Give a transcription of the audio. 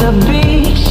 the beach,